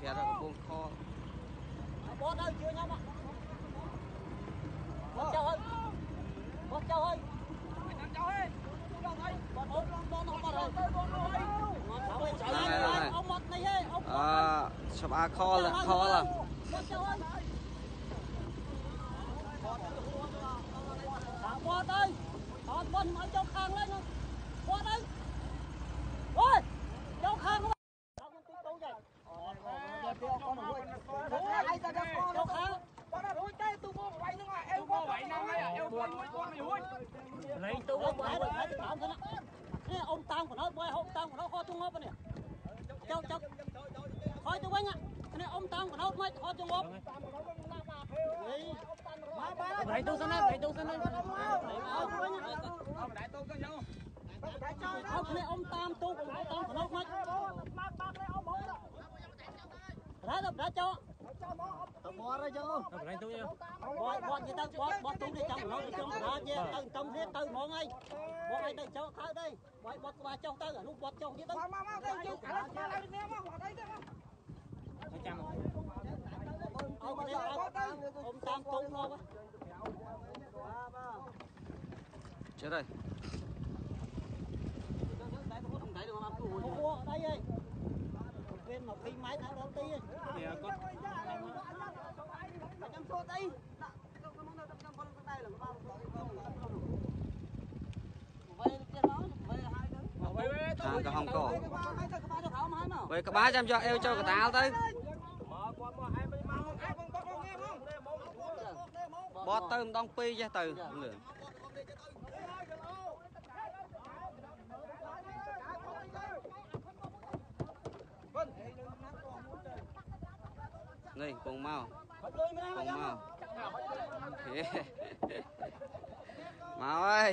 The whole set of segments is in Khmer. ប្រាប់ថាកំពង់ខបោះទៅជឿខ្ញុំបោះចៅហើយបោះចៅហើយចាំចៅហើយបងហើយបងអូនបងបងបងហើយបងហើយមកចៅហើយអត់មកនេះទេអត់អឺច្បាស់ខលខលបោះចៅហើយបោះទៅអត់មិនឲ្យចូលខាងឡើយនោះលេងទៅបងបងទៅតាមទៅណានេះអ៊ំតាមកណ្ដោបងអ៊ំតាមកណ្ដោខោជងប់នេះចុកចុកខោទៅវិញនេះអ៊ំតាមកណ្ដោមិនខោជងប់មកបាទបងទៅសិនណាបងទៅសិនណាមកវិញអ៊ំដែរទៅចឹងចឹងអត់គ្នាអ៊ំតាមទូកអ៊ំតាមកណ្ដោមិនមកបាក់នេះអ៊ំហូតរ៉ាដល់ប្រាចោចោមកអ៊ំ đây chứ luôn. Rồi anh tôi yêu. Bọn bọn cái tao bọn bọn tôi đi chồng nó đi chồng nó chứ tao chồng hết tao nó ngay. Bọn anh đây cháu tao đây. Bọn bọn ba cháu tao ở lúc bọn cháu chứ tao. Mà mà đây chứ cả lớp mà lại đi em mà đây chứ. Nó chăm. Ông đây ông tam tung không á. Chết đây. Đây không đây được làm tù. Đây ơi. Quên mà phí máy tao đâu tí. ក៏ហងកបើក្បាលចាំយកអេវចូលកតាលទៅបត់ទៅម្ដងពីរចេះទៅនេះពងមកពងមកមកអើយ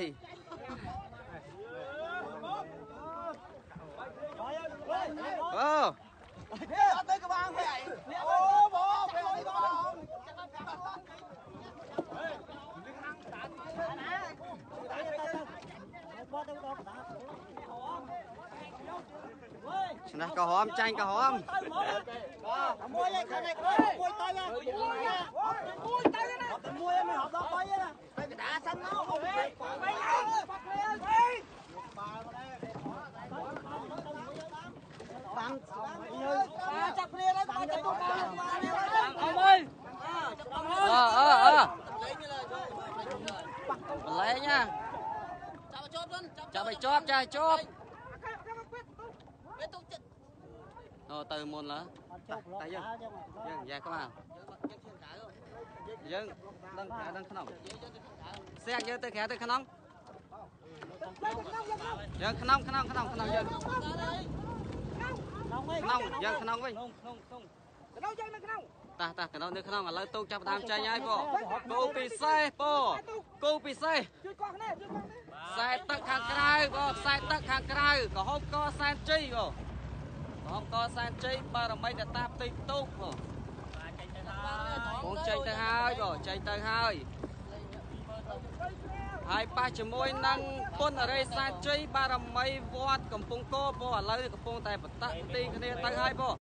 ស្នេះក៏ហមចាញ់ក៏ហមមួយឯងខាងនេះមួយទៅមួយមួយទៅណាមួយមិនហប់ដល់3ទេណាតែកដាសិនមកអូវិញបាត់គ្នាវិញបាល់មកដែរបានបានចាប់គ្នាហើយបានទៅបានអើយអើអើអើលេងណាចាប់ជប់វិញចាប់ឲ្យជាប់ចាឲ្យជាប់នៅទូចិត្តអូទៅមុនឡើតែយើងយើងយ៉ាក្បាលយើងយើងក្រៅយើងដឹងក្រៅដឹងក្នុងសែកយើងទៅក្រៅទៅក្នុងយើងក្នុងក្នុង ក្នុងក្នុងយើងក្នុងយើងក្នុងវិញក្នុងក្នុងក្នុងយើងនៅក្នុងតោះតោះកណ្ដោនៅក្នុងឥឡូវទូកចាប់ដើមចេញហើយបងគោពិសេសបងគោពិសេសខ្សែទឹកខាងក្រហមកសែនជ័យបងក្រហមកសែនជ័យបារមីតតាផ្ទៃផ្ទុះបងចេញទៅហើយបងចេញទៅហើយបងចេញទៅហើយហើយប៉ះជាមួយនឹងពុនរេសាជ័យបារមីវត្តកំពង់កោបងឥឡូវកំពុងតែបតៈទីគ្នាទៅហើយបង